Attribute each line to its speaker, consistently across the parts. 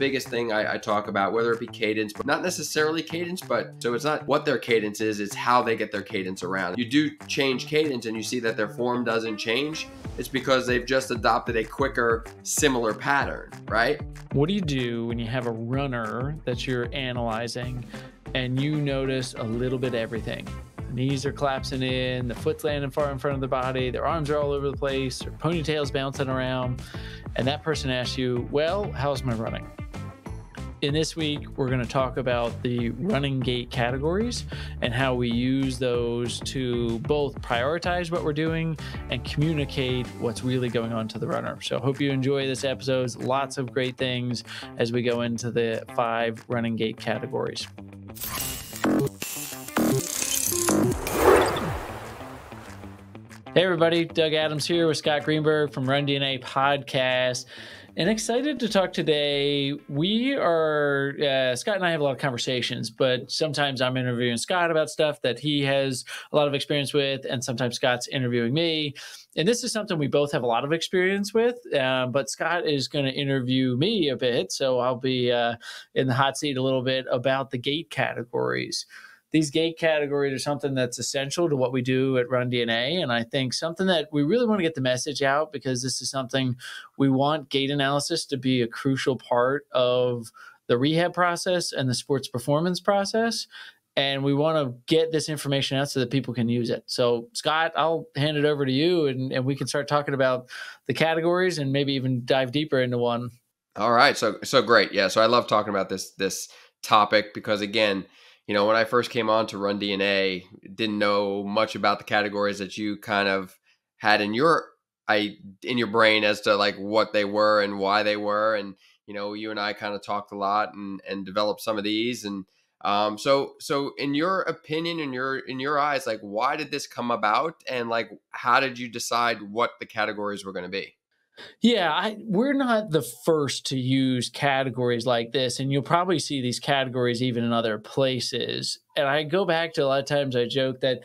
Speaker 1: biggest thing I, I, talk about, whether it be cadence, but not necessarily cadence, but so it's not what their cadence is, it's how they get their cadence around. You do change cadence and you see that their form doesn't change, it's because they've just adopted a quicker, similar pattern, right?
Speaker 2: What do you do when you have a runner that you're analyzing and you notice a little bit everything? Knees are collapsing in, the foot's landing far in front of the body, their arms are all over the place, their ponytails bouncing around, and that person asks you, Well, how's my running? In this week, we're going to talk about the running gait categories and how we use those to both prioritize what we're doing and communicate what's really going on to the runner. So, hope you enjoy this episode. Lots of great things as we go into the five running gait categories. Hey, everybody. Doug Adams here with Scott Greenberg from Run DNA Podcast. And excited to talk today. We are, uh, Scott and I have a lot of conversations, but sometimes I'm interviewing Scott about stuff that he has a lot of experience with, and sometimes Scott's interviewing me. And this is something we both have a lot of experience with, uh, but Scott is going to interview me a bit. So I'll be uh, in the hot seat a little bit about the gait categories these gait categories are something that's essential to what we do at Run DNA. And I think something that we really want to get the message out because this is something we want gait analysis to be a crucial part of the rehab process and the sports performance process. And we want to get this information out so that people can use it. So, Scott, I'll hand it over to you and, and we can start talking about the categories and maybe even dive deeper into one.
Speaker 1: All right. So, so great. Yeah. So I love talking about this, this topic because again, you know, when I first came on to Run DNA, didn't know much about the categories that you kind of had in your I in your brain as to like what they were and why they were, and you know, you and I kind of talked a lot and and developed some of these, and um, so so in your opinion, in your in your eyes, like why did this come about, and like how did you decide what the categories were going to be?
Speaker 2: Yeah, I, we're not the first to use categories like this, and you'll probably see these categories even in other places. And I go back to a lot of times I joke that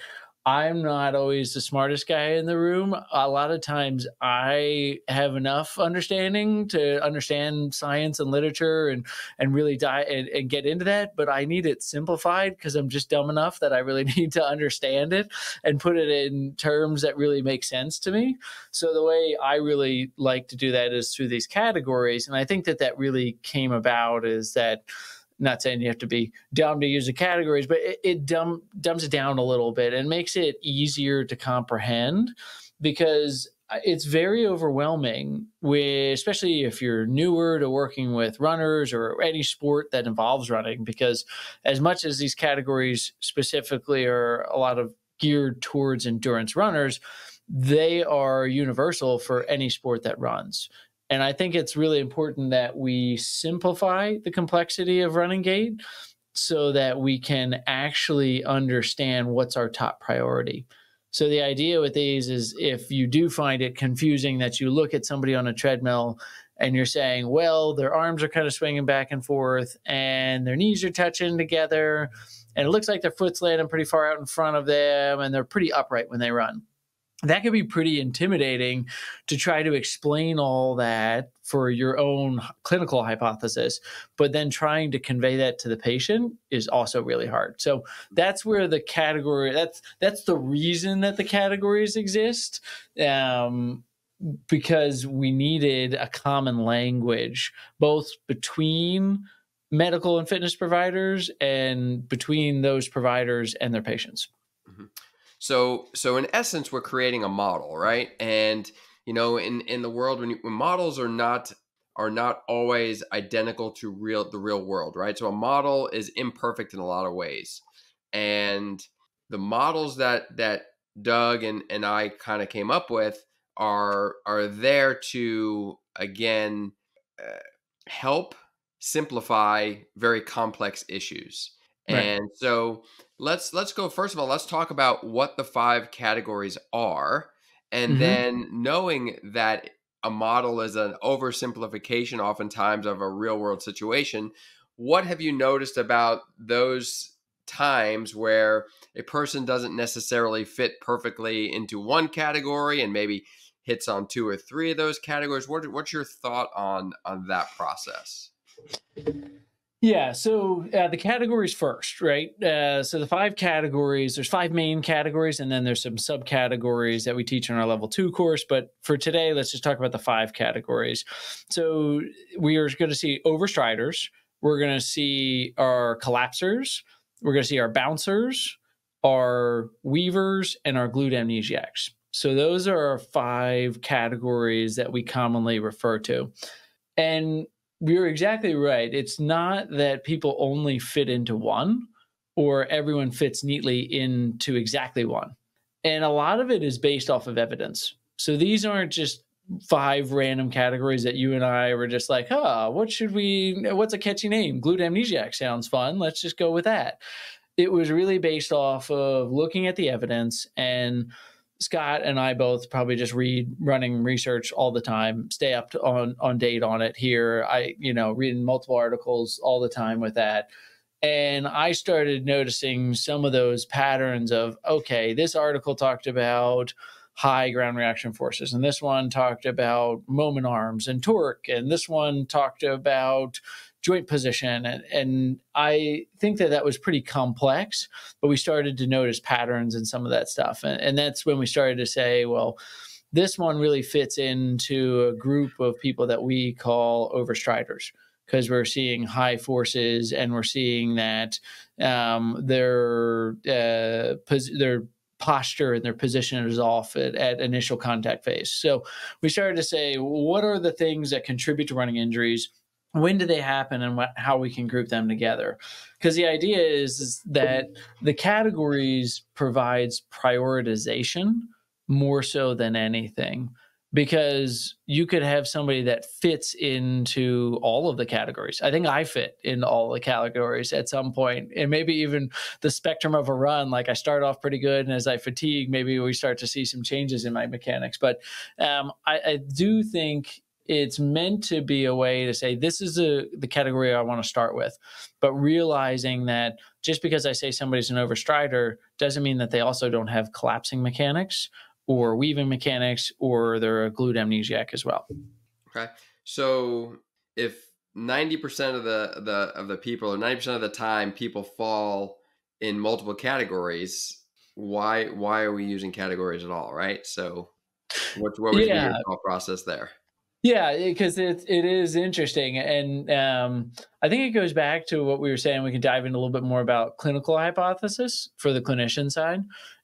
Speaker 2: I'm not always the smartest guy in the room. A lot of times I have enough understanding to understand science and literature and and really die and, and get into that, but I need it simplified because I'm just dumb enough that I really need to understand it and put it in terms that really make sense to me. So the way I really like to do that is through these categories, and I think that that really came about is that not saying you have to be dumb to use the categories, but it, it dumb, dumbs it down a little bit and makes it easier to comprehend because it's very overwhelming with, especially if you're newer to working with runners or any sport that involves running because as much as these categories specifically are a lot of geared towards endurance runners they are universal for any sport that runs and I think it's really important that we simplify the complexity of running gait so that we can actually understand what's our top priority. So the idea with these is if you do find it confusing that you look at somebody on a treadmill and you're saying, well, their arms are kind of swinging back and forth and their knees are touching together and it looks like their foot's landing pretty far out in front of them and they're pretty upright when they run that can be pretty intimidating to try to explain all that for your own clinical hypothesis but then trying to convey that to the patient is also really hard so that's where the category that's that's the reason that the categories exist um, because we needed a common language both between medical and fitness providers and between those providers and their patients mm-hmm.
Speaker 1: So so in essence, we're creating a model, right? And you know, in in the world when, you, when models are not are not always identical to real the real world, right? So a model is imperfect in a lot of ways, and the models that that Doug and and I kind of came up with are are there to again uh, help simplify very complex issues. Right. And so let's let's go first of all let's talk about what the five categories are and mm-hmm. then knowing that a model is an oversimplification oftentimes of a real world situation what have you noticed about those times where a person doesn't necessarily fit perfectly into one category and maybe hits on two or three of those categories what, what's your thought on on that process
Speaker 2: Yeah, so uh, the categories first, right? Uh, so the five categories, there's five main categories, and then there's some subcategories that we teach in our level two course. But for today, let's just talk about the five categories. So we are going to see overstriders, we're going to see our collapsers, we're going to see our bouncers, our weavers, and our glute amnesiacs. So those are our five categories that we commonly refer to. And you're exactly right. It's not that people only fit into one or everyone fits neatly into exactly one. And a lot of it is based off of evidence. So these aren't just five random categories that you and I were just like, huh, what should we, what's a catchy name? Glute amnesiac sounds fun. Let's just go with that. It was really based off of looking at the evidence and Scott and I both probably just read running research all the time, stay up to, on on date on it here. I you know reading multiple articles all the time with that. And I started noticing some of those patterns of okay, this article talked about high ground reaction forces, and this one talked about moment arms and torque, and this one talked about joint position. And, and I think that that was pretty complex, but we started to notice patterns in some of that stuff. And, and that's when we started to say, well, this one really fits into a group of people that we call overstriders because we're seeing high forces and we're seeing that um, their uh, pos- their posture and their position is off at, at, initial contact phase. So we started to say, what are the things that contribute to running injuries? When do they happen and what, how we can group them together because the idea is, is that the categories provides prioritization more so than anything because you could have somebody that fits into all of the categories. I think I fit in all the categories at some point, and maybe even the spectrum of a run. Like I start off pretty good, and as I fatigue, maybe we start to see some changes in my mechanics. But um, I, I do think it's meant to be a way to say this is a, the category I want to start with, but realizing that just because I say somebody's an overstrider doesn't mean that they also don't have collapsing mechanics or weaving mechanics or they're a glute amnesiac as well.
Speaker 1: Okay, so if ninety percent of the the of the people or ninety percent of the time people fall in multiple categories, why why are we using categories at all? Right, so what what was yeah. your process there?
Speaker 2: Yeah, because it it is interesting, and um, I think it goes back to what we were saying. We can dive in a little bit more about clinical hypothesis for the clinician side.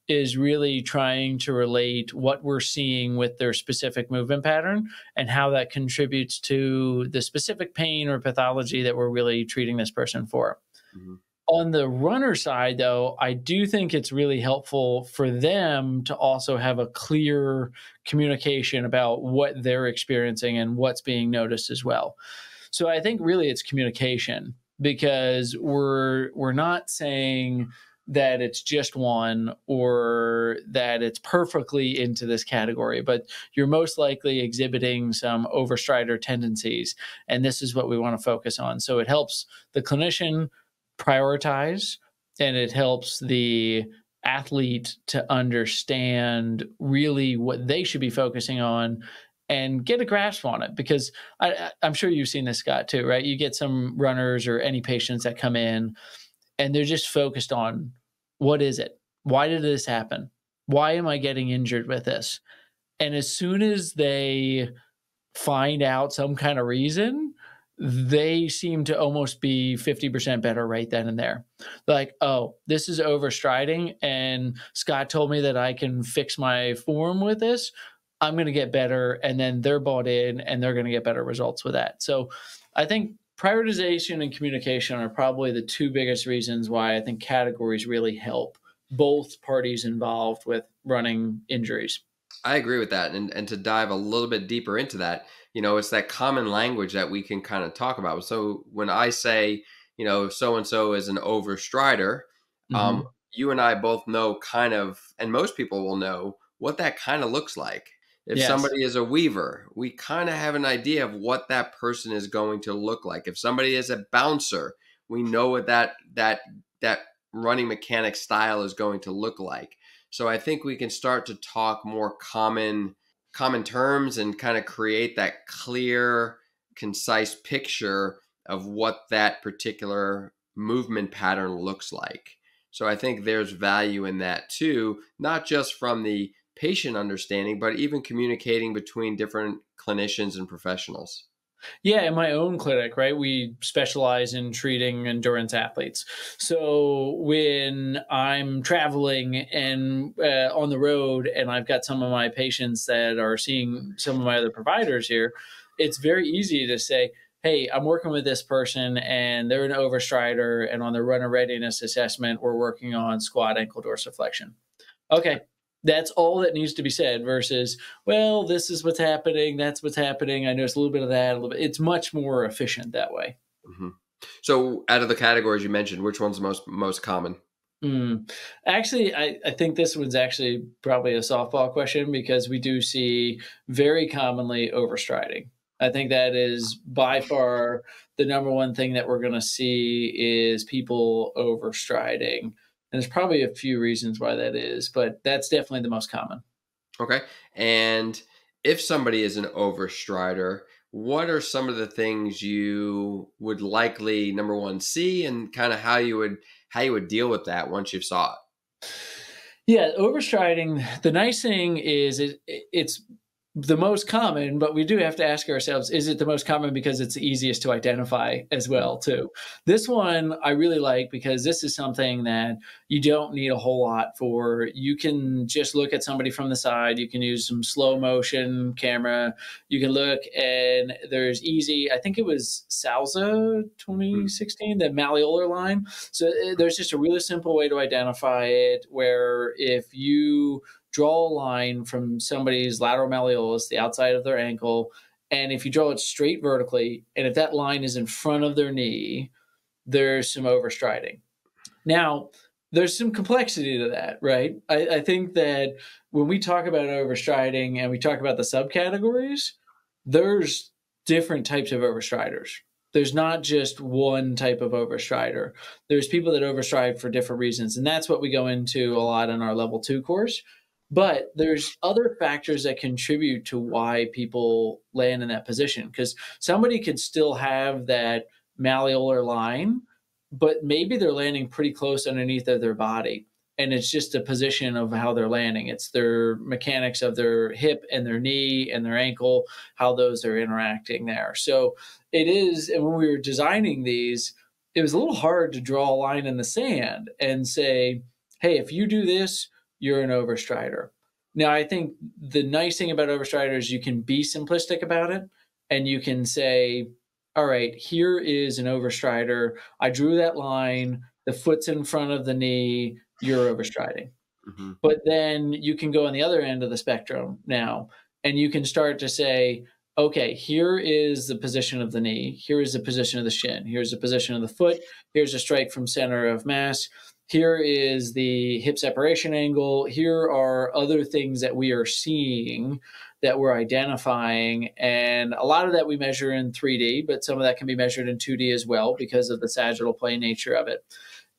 Speaker 2: Is really trying to relate what we're seeing with their specific movement pattern and how that contributes to the specific pain or pathology that we're really treating this person for. Mm-hmm. On the runner side, though, I do think it's really helpful for them to also have a clear communication about what they're experiencing and what's being noticed as well. So I think really it's communication because we're we're not saying that it's just one or that it's perfectly into this category, but you're most likely exhibiting some overstrider tendencies. And this is what we want to focus on. So it helps the clinician prioritize and it helps the athlete to understand really what they should be focusing on and get a grasp on it because I, am sure you've seen this Scott too, right? You get some runners or any patients that come in and they're just focused on what is it? Why did this happen? Why am I getting injured with this? And as soon as they find out some kind of reason, they seem to almost be 50% better right then and there. Like, oh, this is overstriding, and Scott told me that I can fix my form with this. I'm going to get better. And then they're bought in and they're going to get better results with that. So I think prioritization and communication are probably the two biggest reasons why I think categories really help both parties involved with running injuries.
Speaker 1: I agree with that. And, and to dive a little bit deeper into that, you know, it's that common language that we can kind of talk about. So when I say, you know, so and so is an overstrider, um, mm-hmm. um, you and I both know kind of, and most people will know what that kind of looks like. If yes. somebody is a weaver, we kind of have an idea of what that person is going to look like. If somebody is a bouncer, we know what that that that running mechanic style is going to look like. So I think we can start to talk more common common terms and kind of create that clear, concise picture of what that particular movement pattern looks like. So I think there's value in that too, not just from the patient understanding, but even communicating between different clinicians and professionals.
Speaker 2: Yeah, in my own clinic, right, we specialize in treating endurance athletes. So when I'm traveling and uh, on the road, and I've got some of my patients that are seeing some of my other providers here, it's very easy to say, hey, I'm working with this person and they're an overstrider, and on the runner readiness assessment, we're working on squat ankle dorsiflexion. Okay, that's all that needs to be said versus, well, this is what's happening, that's what's happening. I noticed a little bit of that, a little bit. It's much more efficient that way.
Speaker 1: Mm-hmm. So, out of the categories you mentioned, which one's most most common?
Speaker 2: Mm. Actually, I, I think this one's actually probably a softball question because we do see very commonly overstriding. I think that is by far the number one thing that we're going to see is people overstriding. And there's probably a few reasons why that is, but that's definitely the most common.
Speaker 1: Okay. And if somebody is an overstrider, what are some of the things you would likely number one see and kind of how you would how you would deal with that once you've saw it?
Speaker 2: Yeah, overstriding. The nice thing is it, it's the most common, but we do have to ask ourselves, is it the most common because it's the easiest to identify as well, too? This one I really like because this is something that you don't need a whole lot for. You can just look at somebody from the side. You can use some slow motion camera. You can look and there's easy, I think it was Souza 2016, the malleolar line. So eh, there's just a really simple way to identify it where if you draw a line from somebody's lateral malleolus, the outside of their ankle, and if you draw it straight vertically, and if that line is in front of their knee, there's some overstriding. Now, there's some complexity to that, right? I, I think that when we talk about overstriding and we talk about the subcategories, there's different types of overstriders. There's not just one type of overstrider. There's people that overstride for different reasons. And that's what we go into a lot in our level two course but there's other factors that contribute to why people land in that position because somebody could still have that malleolar line, but maybe they're landing pretty close underneath of their body. And it's just a position of how they're landing. It's their mechanics of their hip and their knee and their ankle, how those are interacting there. So it is, and when we were designing these, it was a little hard to draw a line in the sand and say, hey, if you do this, you're an overstrider. Now, I think the nice thing about overstrider is you can be simplistic about it and you can say, all right, here is an overstrider. I drew that line, the foot's in front of the knee, you're overstriding. Mm-hmm. But then you can go on the other end of the spectrum now and you can start to say, okay, here is the position of the knee, here is the position of the shin, here's the position of the foot, here's a strike from center of mass here is the hip separation angle. Here are other things that we are seeing that we're identifying. And a lot of that we measure in 3D, but some of that can be measured in 2D as well because of the sagittal plane nature of it.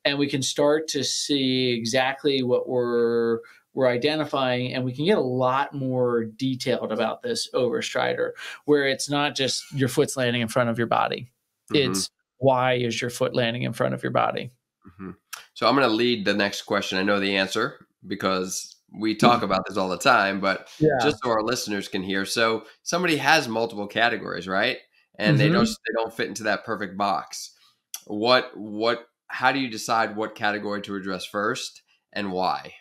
Speaker 2: And we can start to see exactly what we're we're identifying and we can get a lot more detailed about this overstrider where it's not just your foot's landing in front of your body. Mm-hmm. It's why is your foot landing in front of your body?
Speaker 1: Mm-hmm. So I'm going to lead the next question. I know the answer because we talk about this all the time, but yeah. just so our listeners can hear. So somebody has multiple categories, right? And mm-hmm. they don't they don't fit into that perfect box. What what how do you decide what category to address first and why?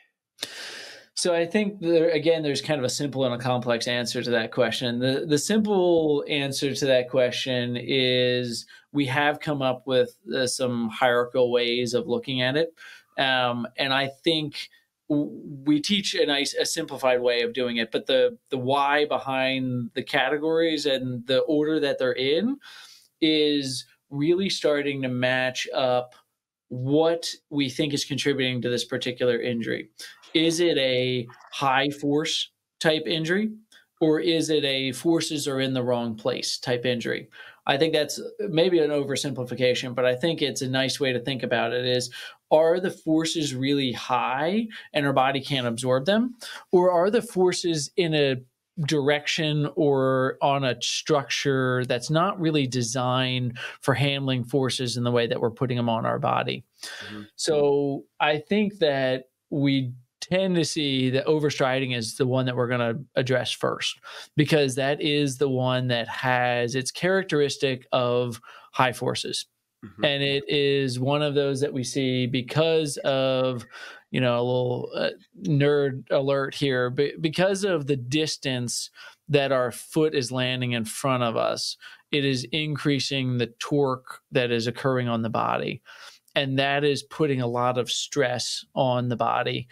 Speaker 2: So I think there, again, there's kind of a simple and a complex answer to that question. The the simple answer to that question is we have come up with uh, some hierarchical ways of looking at it, um, and I think we teach a nice a simplified way of doing it. But the the why behind the categories and the order that they're in is really starting to match up what we think is contributing to this particular injury. Is it a high force type injury or is it a forces are in the wrong place type injury? I think that's maybe an oversimplification, but I think it's a nice way to think about it is are the forces really high and our body can't absorb them or are the forces in a direction or on a structure that's not really designed for handling forces in the way that we're putting them on our body. Mm-hmm. So I think that we tend to see that overstriding is the one that we're going to address first because that is the one that has its characteristic of high forces. Mm-hmm. And it is one of those that we see because of, you know, a little uh, nerd alert here, but because of the distance that our foot is landing in front of us, it is increasing the torque that is occurring on the body. And that is putting a lot of stress on the body.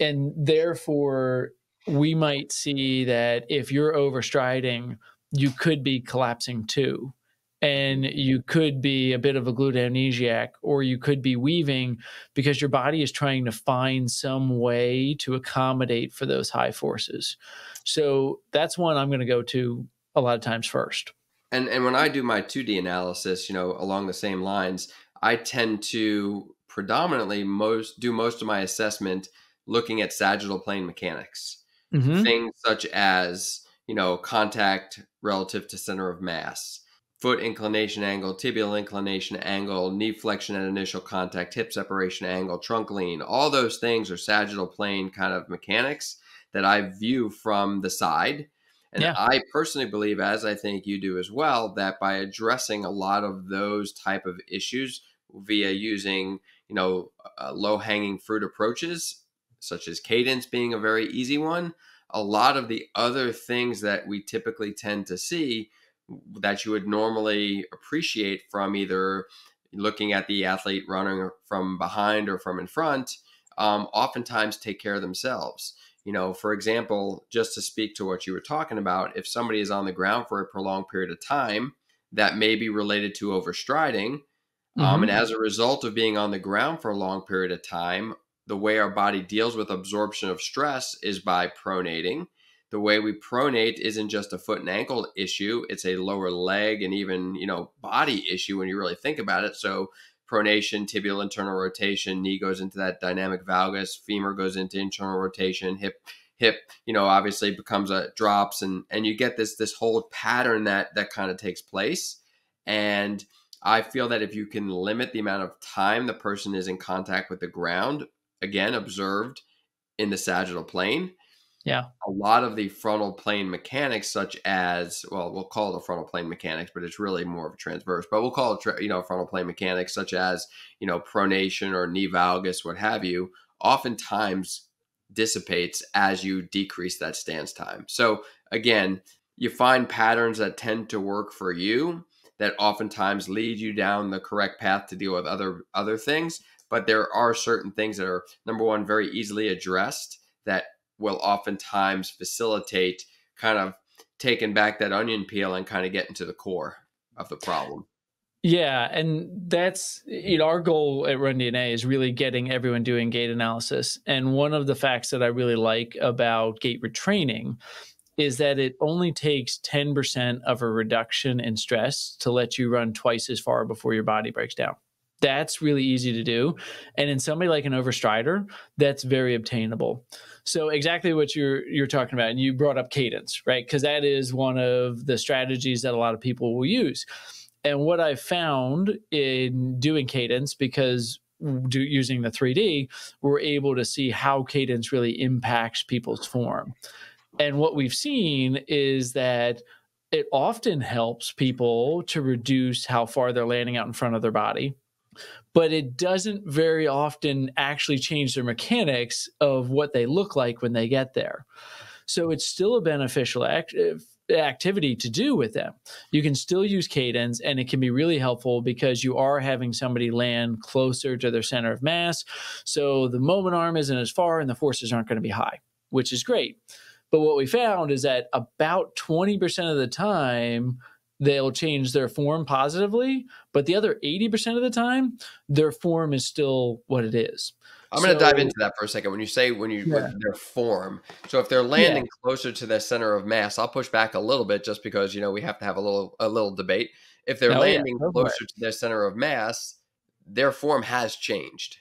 Speaker 2: And therefore, we might see that if you're overstriding, you could be collapsing too. And you could be a bit of a glute amnesiac or you could be weaving because your body is trying to find some way to accommodate for those high forces. So that's one i'm going to go to a lot of times first.
Speaker 1: And and when i do my 2d analysis you know along the same lines i tend to predominantly most do most of my assessment looking at sagittal plane mechanics mm-hmm. things such as you know contact relative to center of mass foot inclination angle, tibial inclination angle, knee flexion at initial contact, hip separation angle, trunk lean. All those things are sagittal plane kind of mechanics that I view from the side. And yeah. I personally believe, as I think you do as well, that by addressing a lot of those type of issues via using, you know, uh, low hanging fruit approaches, such as cadence being a very easy one, a lot of the other things that we typically tend to see that you would normally appreciate from either looking at the athlete running from behind or from in front um, oftentimes take care of themselves you know for example just to speak to what you were talking about if somebody is on the ground for a prolonged period of time that may be related to overstriding mm-hmm. um, and mm-hmm. as a result of being on the ground for a long period of time the way our body deals with absorption of stress is by pronating. The way we pronate isn't just a foot and ankle issue it's a lower leg and even you know body issue when you really think about it. So pronation tibial internal rotation knee goes into that dynamic valgus femur goes into internal rotation hip hip you know obviously becomes a drops and and you get this this whole pattern that that kind of takes place. And i feel that if you can limit the amount of time the person is in contact with the ground again observed in the sagittal plane
Speaker 2: yeah.
Speaker 1: A lot of the frontal plane mechanics, such as, well, we'll call it a frontal plane mechanics, but it's really more of a transverse, but we'll call it, you know, frontal plane mechanics, such as, you know, pronation or knee valgus, what have you, oftentimes dissipates as you decrease that stance time. So again, you find patterns that tend to work for you that oftentimes lead you down the correct path to deal with other other things but there are certain things that are number one very easily addressed that will oftentimes facilitate kind of taking back that onion peel and kind of getting to the core of the problem.
Speaker 2: Yeah, and that's you know our goal at Run DNA is really getting everyone doing gait analysis. And one of the facts that I really like about gait retraining is that it only takes 10% of a reduction in stress to let you run twice as far before your body breaks down. That's really easy to do. And in somebody like an overstrider, that's very obtainable. So exactly what you're you're talking about, and you brought up cadence, right? Because that is one of the strategies that a lot of people will use. And what I found in doing cadence, because do, using the 3D, we're able to see how cadence really impacts people's form. And what we've seen is that it often helps people to reduce how far they're landing out in front of their body but it doesn't very often actually change their mechanics of what they look like when they get there. So it's still a beneficial act- uh, activity to do with them. You can still use cadence and it can be really helpful because you are having somebody land closer to their center of mass. So the moment arm isn't as far and the forces aren't going to be high, which is great. But what we found is that about 20% of the time, they'll change their form positively, but the other 80% of the time, their form is still what it is.
Speaker 1: I'm going to dive into that for a second. When you say when you yeah. their form, so if they're landing yeah. closer to the center of mass, I'll push back a little bit just because you know we have to have a little a little debate. If they're oh, landing yeah. closer to their center of mass, their form has changed.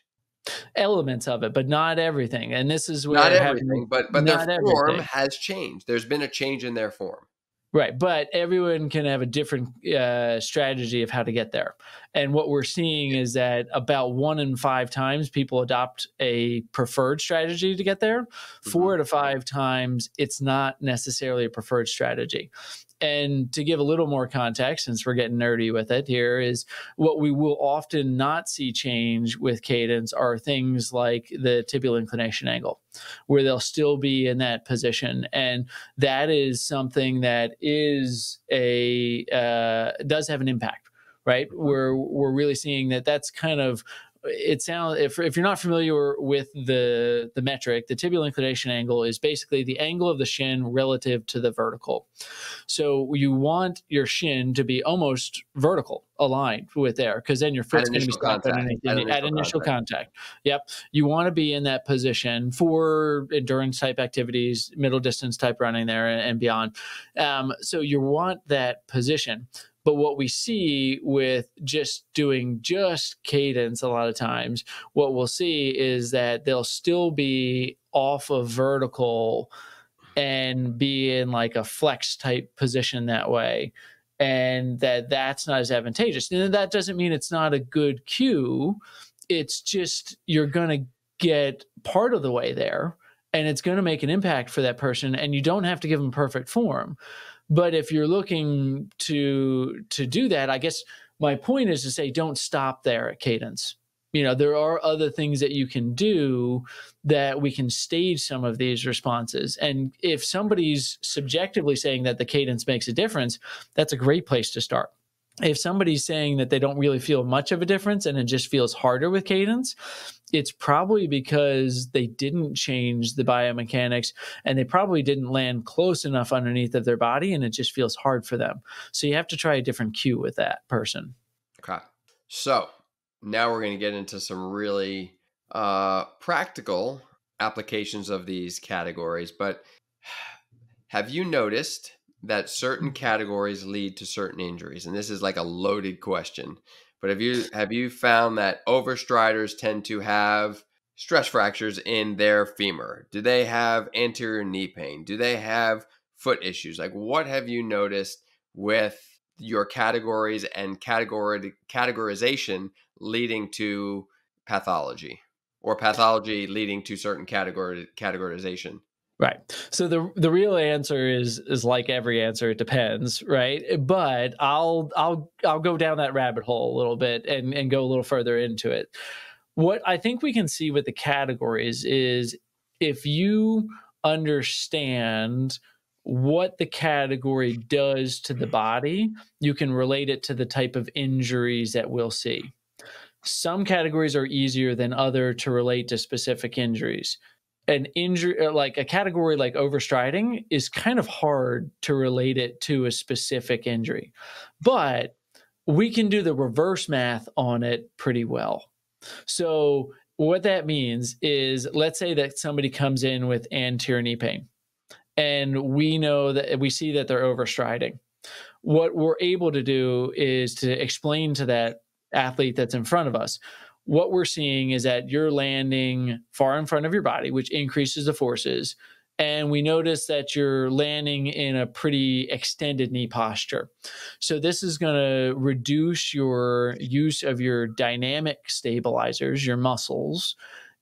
Speaker 2: elements of it, but not everything. And this is
Speaker 1: where not everything, having, but but their form everything. has changed. There's been a change in their form.
Speaker 2: Right, but everyone can have a different uh, strategy of how to get there. And what we're seeing is that about one in five times people adopt a preferred strategy to get there. Mm-hmm. Four to five times it's not necessarily a preferred strategy. And to give a little more context, since we're getting nerdy with it here, is what we will often not see change with cadence are things like the tibial inclination angle, where they'll still be in that position. And that is something that is a, uh, does have an impact right? We're we're really seeing that that's kind of it sounds if, if you're not familiar with the the metric the tibial inclination angle is basically the angle of the shin relative to the vertical. So you want your shin to be almost vertical aligned with there because then your foot's going to be stopped at, initial, at, at initial contact. contact. Yep. You want to be in that position for endurance type activities, middle distance type running there and, and beyond. Um, so you want that position. But what we see with just doing just cadence a lot of times, what we'll see is that they'll still be off of vertical and be in like a flex type position that way and that that's not as advantageous. And that doesn't mean it's not a good cue. It's just you're going to get part of the way there and it's going to make an impact for that person and you don't have to give them perfect form. But if you're looking to to do that, I guess my point is to say don't stop there at cadence. You know, there are other things that you can do that we can stage some of these responses. And if somebody's subjectively saying that the cadence makes a difference, that's a great place to start if somebody's saying that they don't really feel much of a difference and it just feels harder with cadence, it's probably because they didn't change the biomechanics and they probably didn't land close enough underneath of their body and it just feels hard for them. So you have to try a different cue with that person.
Speaker 1: Okay. So now we're going to get into some really uh, practical applications of these categories. But have you noticed that certain categories lead to certain injuries? And this is like a loaded question. But have you have you found that overstriders tend to have stress fractures in their femur? Do they have anterior knee pain? Do they have foot issues? Like what have you noticed with your categories and category categorization leading to pathology or pathology leading to certain category categorization?
Speaker 2: Right. So the the real answer is is like every answer, it depends, right? But I'll I'll I'll go down that rabbit hole a little bit and and go a little further into it. What I think we can see with the categories is if you understand what the category does to the mm. body, you can relate it to the type of injuries that we'll see. Some categories are easier than other to relate to specific injuries. An injury uh, like a category like overstriding is kind of hard to relate it to a specific injury but we can do the reverse math on it pretty well. So what that means is let's say that somebody comes in with anterior knee pain and we know that we see that they're overstriding. What we're able to do is to explain to that athlete that's in front of us what we're seeing is that you're landing far in front of your body, which increases the forces. And we notice that you're landing in a pretty extended knee posture. So, this is going to reduce your use of your dynamic stabilizers, your muscles,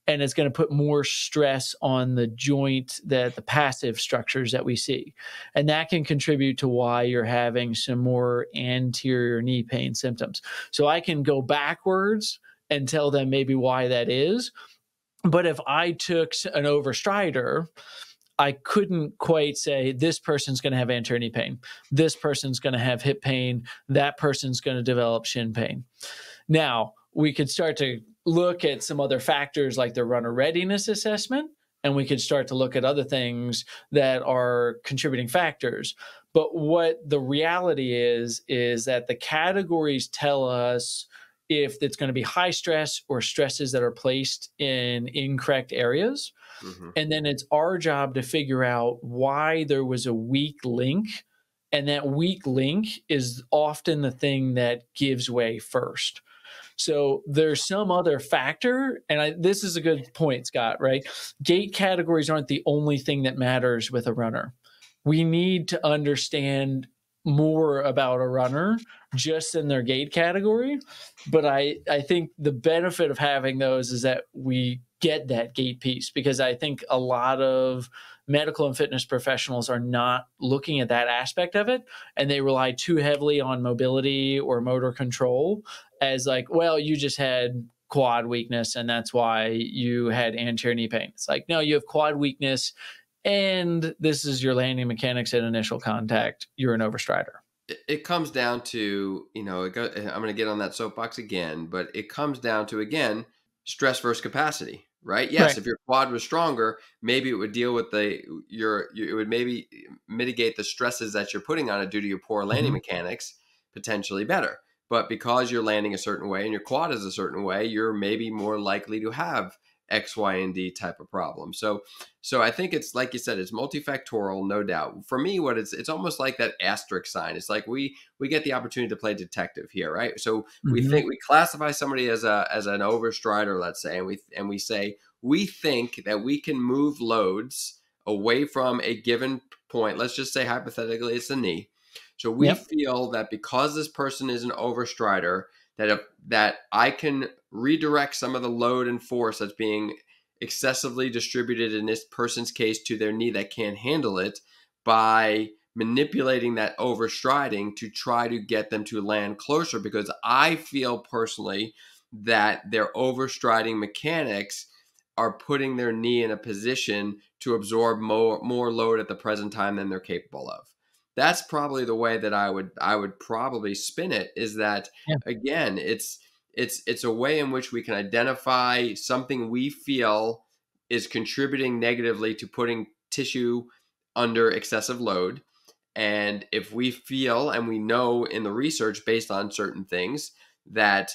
Speaker 2: and it's going to put more stress on the joint that the passive structures that we see and that can contribute to why you're having some more anterior knee pain symptoms so i can go backwards and tell them maybe why that is. But if I took an overstrider, I couldn't quite say this person's going to have anterior knee pain, this person's going to have hip pain, that person's going to develop shin pain. Now, we could start to look at some other factors like the runner readiness assessment, and we could start to look at other things that are contributing factors. But what the reality is, is that the categories tell us if it's going to be high stress or stresses that are placed in incorrect areas. Mm-hmm. And then it's our job to figure out why there was a weak link. And that weak link is often the thing that gives way first. So there's some other factor, and I, this is a good point, Scott. Right? Gait categories aren't the only thing that matters with a runner. We need to understand more about a runner just in their gait category but i i think the benefit of having those is that we get that gait piece because i think a lot of medical and fitness professionals are not looking at that aspect of it and they rely too heavily on mobility or motor control as like well you just had quad weakness and that's why you had anterior knee pain it's like no you have quad weakness and this is your landing mechanics at initial contact, you're an overstrider.
Speaker 1: It comes down to, you know, I'm going to get on that soapbox again, but it comes down to, again, stress versus capacity, right? Yes, right. if your quad was stronger, maybe it would deal with the, your, it would maybe mitigate the stresses that you're putting on it due to your poor landing mm-hmm. mechanics potentially better. But because you're landing a certain way and your quad is a certain way, you're maybe more likely to have X, Y, and D type of problem. So, so I think it's like you said, it's multifactorial, no doubt. For me, what it's it's almost like that asterisk sign. It's like we we get the opportunity to play detective here, right? So mm-hmm. we think we classify somebody as a as an overstrider, let's say, and we and we say we think that we can move loads away from a given point. Let's just say hypothetically, it's the knee. So we yep. feel that because this person is an overstrider, that if, that I can redirect some of the load and force that's being excessively distributed in this person's case to their knee that can't handle it by manipulating that overstriding to try to get them to land closer because I feel personally that their overstriding mechanics are putting their knee in a position to absorb more more load at the present time than they're capable of that's probably the way that I would I would probably spin it is that yeah. again it's it's it's a way in which we can identify something we feel is contributing negatively to putting tissue under excessive load and if we feel and we know in the research based on certain things that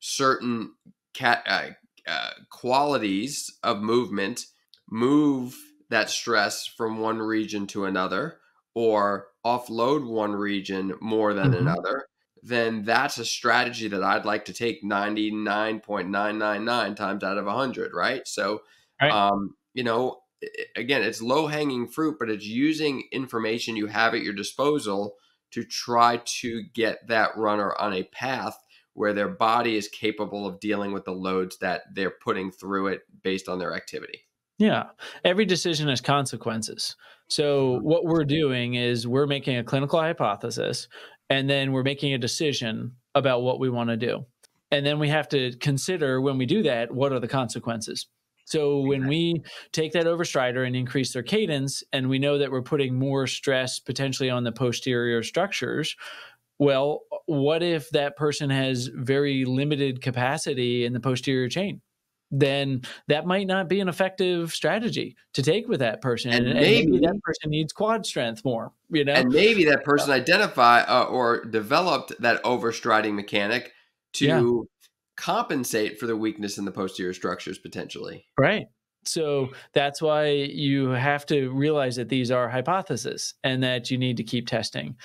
Speaker 1: certain cat, uh, uh, qualities of movement move that stress from one region to another or offload one region more than mm-hmm. another, then that's a strategy that I'd like to take 99.999 times out of 100, right? So, right. Um, you know, again, it's low hanging fruit, but it's using information you have at your disposal to try to get that runner on a path where their body is capable of dealing with the loads that they're putting through it based on their activity.
Speaker 2: Yeah. Every decision has consequences. So, what we're doing is we're making a clinical hypothesis and then we're making a decision about what we want to do. And then we have to consider when we do that, what are the consequences? So, when we take that overstrider and increase their cadence, and we know that we're putting more stress potentially on the posterior structures, well, what if that person has very limited capacity in the posterior chain? Then that might not be an effective strategy to take with that person. And, and maybe, maybe, that person needs quad strength more, you know?
Speaker 1: And maybe that person uh, identify uh, or developed that overstriding mechanic to yeah. compensate for the weakness in the posterior structures potentially.
Speaker 2: Right. So that's why you have to realize that these are hypotheses and that you need to keep testing.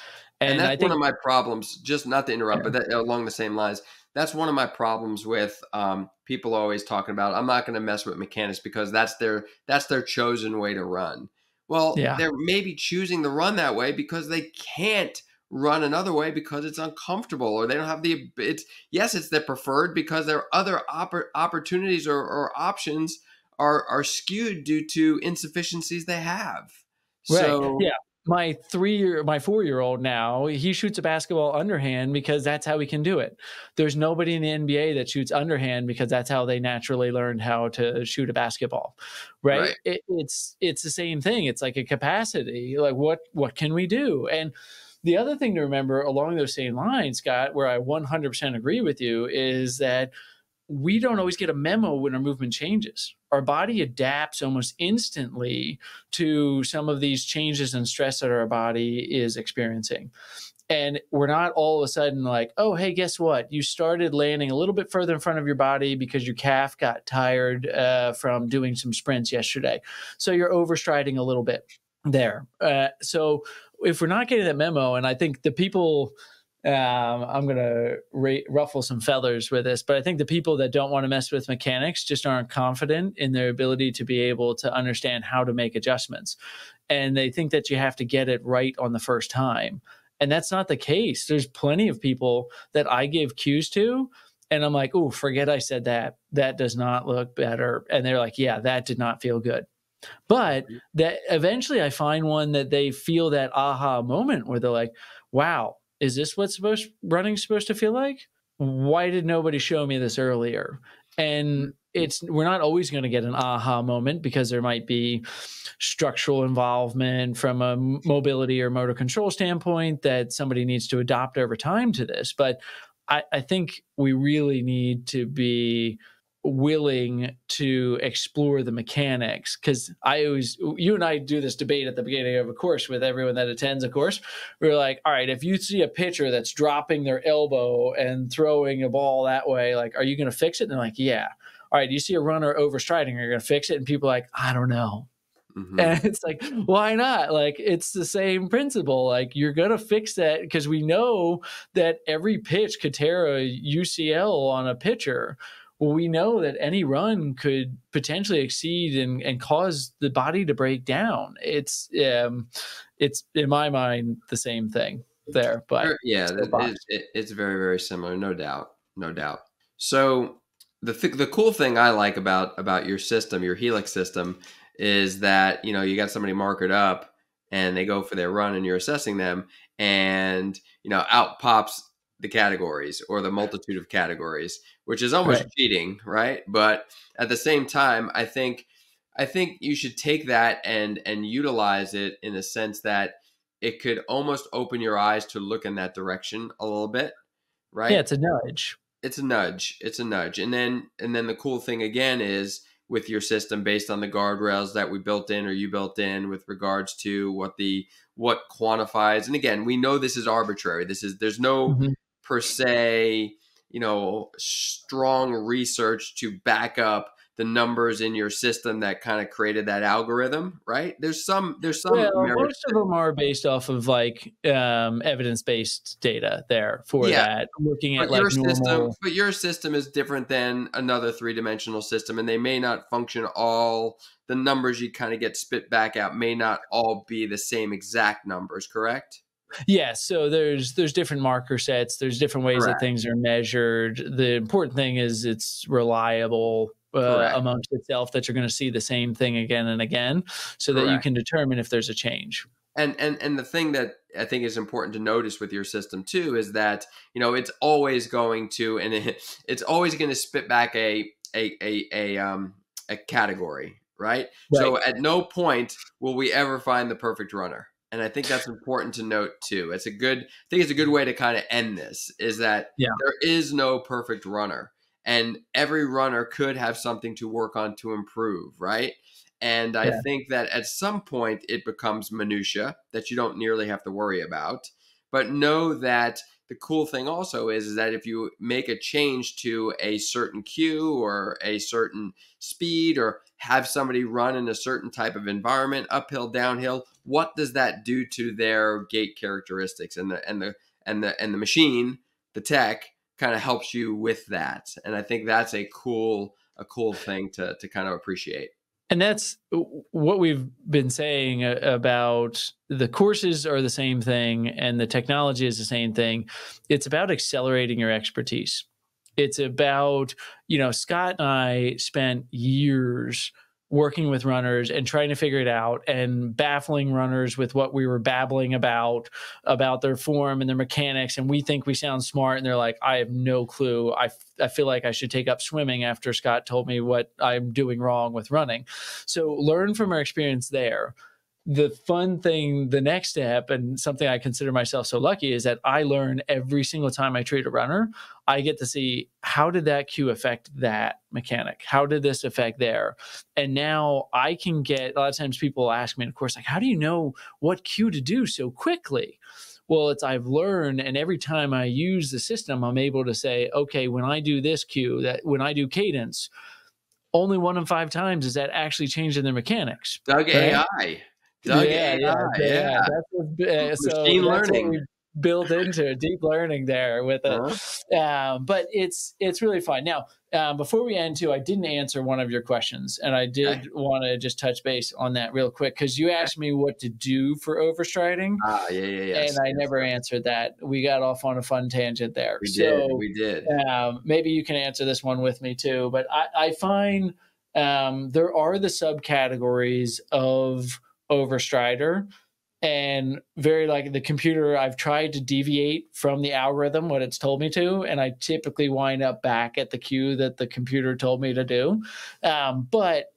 Speaker 1: And, and that's think, one of my problems, just not to interrupt, yeah. but that, along the same lines that's one of my problems with um, people always talking about i'm not going to mess with mechanics because that's their that's their chosen way to run well yeah. they're maybe choosing to run that way because they can't run another way because it's uncomfortable or they don't have the it's yes it's their preferred because their other oppor- opportunities or, or options are are skewed due to insufficiencies they have
Speaker 2: right. so yeah my three year my four year old now he shoots a basketball underhand because that's how he can do it. There's nobody in the nba that shoots underhand because that's how they naturally learned how to shoot a basketball right, right. It, it's it's the same thing. It's like a capacity. Like what what can we do? And the other thing to remember along those same lines scott where i 100% agree with you is that we don't always get a memo when our movement changes. Our body adapts almost instantly to some of these changes and stress that our body is experiencing. And we're not all of a sudden like, oh, hey, guess what? You started landing a little bit further in front of your body because your calf got tired uh, from doing some sprints yesterday. So you're overstriding a little bit there. Uh, so if we're not getting that memo, and I think the people um, I'm going to ra- ruffle some feathers with this, but I think the people that don't want to mess with mechanics just aren't confident in their ability to be able to understand how to make adjustments. And they think that you have to get it right on the first time. And that's not the case. There's plenty of people that I give cues to, and I'm like, oh, forget I said that. That does not look better. And they're like, yeah, that did not feel good. But that eventually I find one that they feel that aha moment where they're like, wow, is this what supposed running supposed to feel like? Why did nobody show me this earlier? And mm-hmm. it's we're not always going to get an aha moment because there might be structural involvement from a mobility or motor control standpoint that somebody needs to adopt over time to this. But I, I think we really need to be willing to explore the mechanics because i always you and i do this debate at the beginning of a course with everyone that attends a course. We're like all right if you see a pitcher that's dropping their elbow and throwing a ball that way like are you going to fix it? And they're like yeah. All right you see a runner overstriding? Are you going to fix it? And people are like i don't know. Mm-hmm. And it's like, why not? Like, it's the same principle. Like, you're going to fix that because we know that every pitch could tear a UCL on a pitcher well, we know that any run could potentially exceed and, and cause the body to break down. It's um, it's in my mind the same thing there, but
Speaker 1: yeah, that is, it, it's very very similar, no doubt, no doubt. So the th- the cool thing I like about about your system, your Helix system, is that you know you got somebody marked up and they go for their run and you're assessing them and you know out pops the categories or the multitude of categories, which is almost right. cheating, right? But at the same time, I think I think you should take that and and utilize it in the sense that it could almost open your eyes to look in that direction a little bit, right?
Speaker 2: Yeah, it's a nudge.
Speaker 1: It's a nudge. It's a nudge. And then and then the cool thing again is with your system based on the guardrails that we built in or you built in with regards to what the what quantifies and again we know this is arbitrary this is there's no mm-hmm per se, you know, strong research to back up the numbers in your system that kind of created that algorithm, right? There's some there's some
Speaker 2: well, most of them are based off of like um, evidence based data there for yeah. that. Looking at but like
Speaker 1: your normal... system, but your system is different than another three dimensional system, and they may not function all. The numbers you kind of get spit back out may not all be the same exact numbers, correct?
Speaker 2: Yeah, so there's there's different marker sets. There's different ways Correct. that things are measured. The important thing is it's reliable uh, amongst itself that you're going to see the same thing again and again, so Correct. that you can determine if there's a change.
Speaker 1: And and and the thing that I think is important to notice with your system too is that you know it's always going to and it, it's always going to spit back a a a a um a category, right? right? So at no point will we ever find the perfect runner and I think that's important to note too. It's a good, I think it's a good way to kind of end this is that yeah. there is no perfect runner, and every runner could have something to work on to improve, right? And I yeah. think that at some point it becomes minutia that you don't nearly have to worry about. But know that the cool thing also is, is that if you make a change to a certain cue or a certain speed or have somebody run in a certain type of environment, uphill, downhill, what does that do to their gait characteristics and the and the and the and the machine, the tech kind of helps you with that. And I think that's a cool a cool thing to to kind of appreciate.
Speaker 2: And that's what we've been saying uh, about the courses are the same thing and the technology is the same thing. It's about accelerating your expertise. It's about, you know, Scott and I spent years working with runners and trying to figure it out and baffling runners with what we were babbling about about their form and their mechanics. And we think we sound smart and they're like i have no clue. I, I feel like i should take up swimming after scott told me what i'm doing wrong with running. So learn from our experience there the fun thing, the next step, and something I consider myself so lucky is that I learn every single time I treat a runner. I get to see how did that cue affect that mechanic? How did this affect there? And now I can get a lot of times people ask me, of course, like, how do you know what cue to do so quickly? Well, it's I've learned, and every time I use the system, I'm able to say, okay, when I do this cue, that when I do cadence, only one in five times is that actually changing their mechanics.
Speaker 1: Doug right? AI.
Speaker 2: Doug yeah, AI, yeah, yeah. That's what, uh, so
Speaker 1: machine learning.
Speaker 2: built into deep learning there with it. Uh-huh. Um, but it's it's really fun. Now, um, before we end, too, I didn't answer one of your questions, and I did okay. want to just touch base on that real quick because you asked me what to do for overstriding.
Speaker 1: Ah, yeah, yeah, yeah.
Speaker 2: And I never answered that. We got off on a fun tangent there.
Speaker 1: We so, did. We did.
Speaker 2: Um, maybe you can answer this one with me too. But I, I find um, there are the subcategories of overstrider. And very like the computer i've tried to deviate from the algorithm what it's told me to and i typically wind up back at the cue that the computer told me to do. Um, but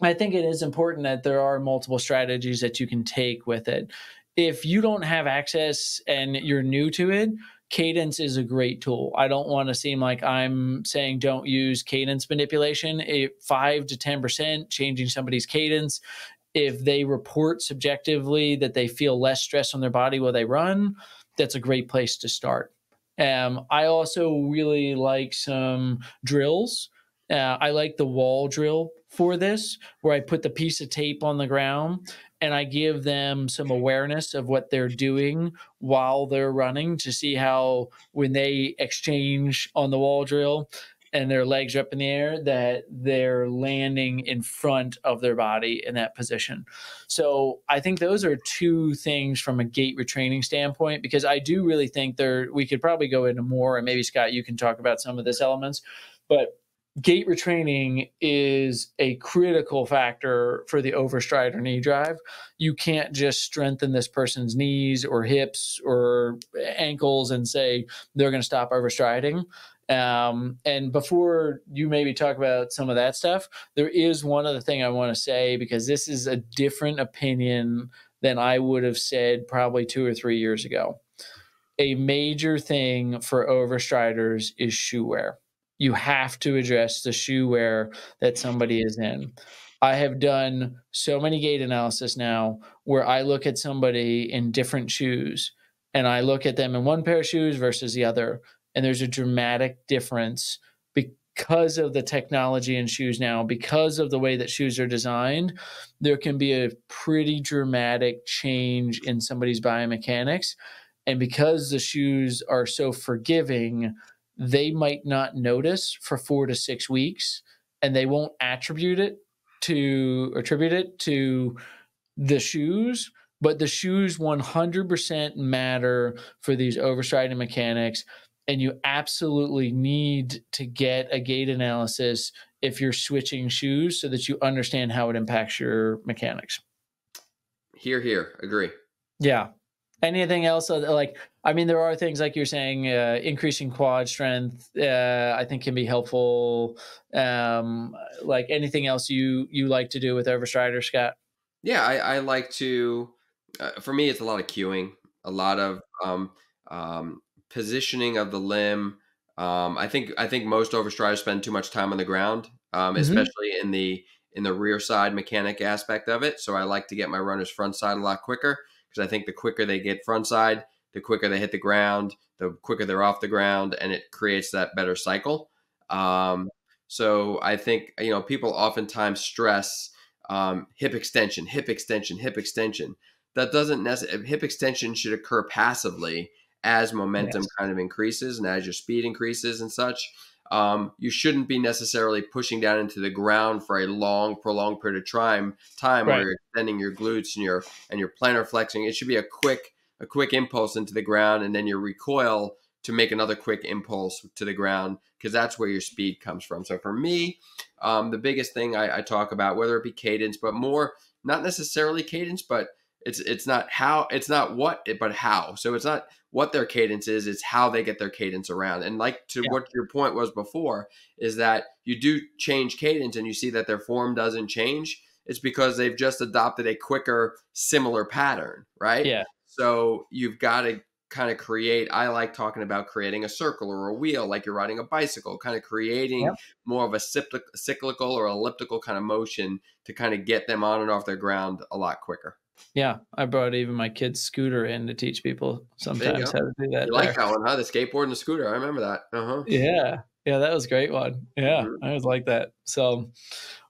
Speaker 2: i think it is important that there are multiple strategies that you can take with it. If you don't have access and you're new to it cadence is a great tool. I don't want to seem like i'm saying don't use cadence manipulation. A 5 to 10% changing somebody's cadence if they report subjectively that they feel less stress on their body while they run, that's a great place to start. Um, I also really like some drills. Uh, I like the wall drill for this, where I put the piece of tape on the ground and I give them some awareness of what they're doing while they're running to see how, when they exchange on the wall drill, and their legs are up in the air that they're landing in front of their body in that position. So I think those are two things from a gait retraining standpoint because I do really think there we could probably go into more and maybe Scott you can talk about some of this elements, but gait retraining is a critical factor for the overstride or knee drive. You can't just strengthen this person's knees or hips or ankles and say they're going to stop overstriding. Um, and before you maybe talk about some of that stuff, there is one other thing I want to say because this is a different opinion than I would have said probably two or three years ago. A major thing for overstriders is shoe wear. You have to address the shoe wear that somebody is in. I have done so many gait analysis now where I look at somebody in different shoes and I look at them in one pair of shoes versus the other and there's a dramatic difference because of the technology in shoes now, because of the way that shoes are designed, there can be a pretty dramatic change in somebody's biomechanics. And because the shoes are so forgiving, they might not notice for four to six weeks and they won't attribute it to attribute it to the shoes but the shoes 100% matter for these overstriding mechanics and you absolutely need to get a gait analysis if you're switching shoes so that you understand how it impacts your mechanics.
Speaker 1: Here, here, agree.
Speaker 2: Yeah. Anything else? Like, I mean, there are things like you're saying, uh, increasing quad strength. Uh, I think can be helpful. Um, like anything else you you like to do with Overstrider, Scott?
Speaker 1: Yeah, I, I like to. Uh, for me, it's a lot of cueing, a lot of um, um, positioning of the limb. Um, I think I think most overstriders spend too much time on the ground, um, mm-hmm. especially in the in the rear side mechanic aspect of it. So I like to get my runners front side a lot quicker because I think the quicker they get front side, the quicker they hit the ground, the quicker they're off the ground, and it creates that better cycle. Um, so I think you know people oftentimes stress um, hip extension, hip extension, hip extension. That doesn't necessarily hip extension should occur passively as momentum yes. kind of increases and as your speed increases and such. Um, you shouldn't be necessarily pushing down into the ground for a long, prolonged period of time, time right. where you're extending your glutes and your and your plantar flexing. It should be a quick, a quick impulse into the ground, and then your recoil to make another quick impulse to the ground because that's where your speed comes from. So for me, um, the biggest thing I, I talk about, whether it be cadence, but more not necessarily cadence, but it's it's not how it's not what but how. So it's not what their cadence is, it's how they get their cadence around. And like to yeah. what your point was before, is that you do change cadence and you see that their form doesn't change. It's because they've just adopted a quicker, similar pattern, right?
Speaker 2: Yeah.
Speaker 1: So you've got to kind of create i like talking about creating a circle or a wheel like you're riding a bicycle kind of creating yep. more of a cyclical or elliptical kind of motion to kind of get them on and off their ground a lot quicker
Speaker 2: yeah, I brought even my kid's scooter in to teach people sometimes how to do that.
Speaker 1: You like that one, huh? The skateboard and the scooter. I remember that. Uh huh.
Speaker 2: Yeah, yeah, that was a great one. Yeah, mm-hmm. I was like that. So,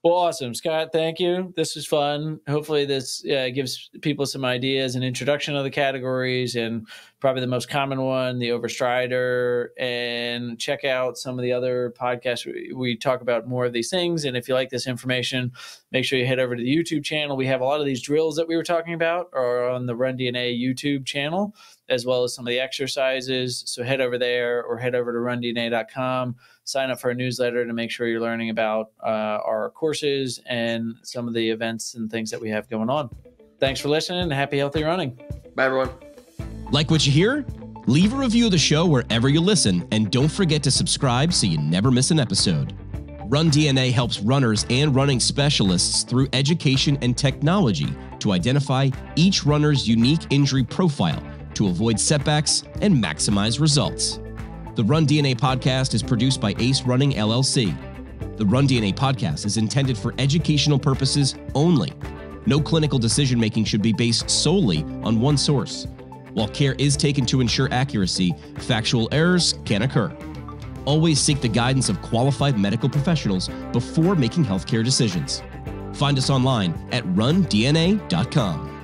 Speaker 2: Well, awesome, Scott. Thank you. This was fun. Hopefully, this uh, gives people some ideas and introduction of the categories, and probably the most common one, the overstrider. And check out some of the other podcasts. We, talk about more of these things. And if you like this information, make sure you head over to the YouTube channel. We have a lot of these drills that we were talking about are on the Run DNA YouTube channel, as well as some of the exercises. So head over there or head over to rundna.com sign up for our newsletter to make sure you're learning about uh, our courses and some of the events and things that we have going on. Thanks for listening and happy, healthy running.
Speaker 1: Bye, everyone.
Speaker 3: Like what you hear? Leave a review of the show wherever you listen, and don't forget to subscribe so you never miss an episode. Run DNA helps runners and running specialists through education and technology to identify each runner's unique injury profile to avoid setbacks and maximize results. The Run DNA podcast is produced by Ace Running LLC. The Run DNA podcast is intended for educational purposes only. No clinical decision making should be based solely on one source. While care is taken to ensure accuracy, factual errors can occur. Always seek the guidance of qualified medical professionals before making healthcare decisions. Find us online at rundna.com.